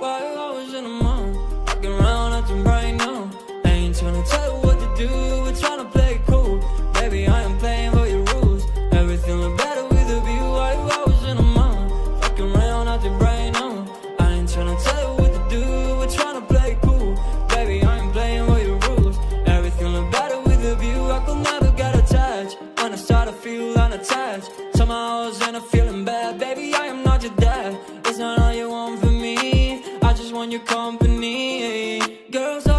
Why in now. I ain't tryna tell you what to do We're tryna play it cool. Baby, I am playing by your rules. Everything better with view. In now. I ain't tryna tell you what to do We're tryna play it cool. Baby, I am playing by your rules. Everything better with view. I could never get attached When I start to feel unattached. Somehow I was in a feeling bad. Baby, I am not your dad. It's not all you want your company. Girls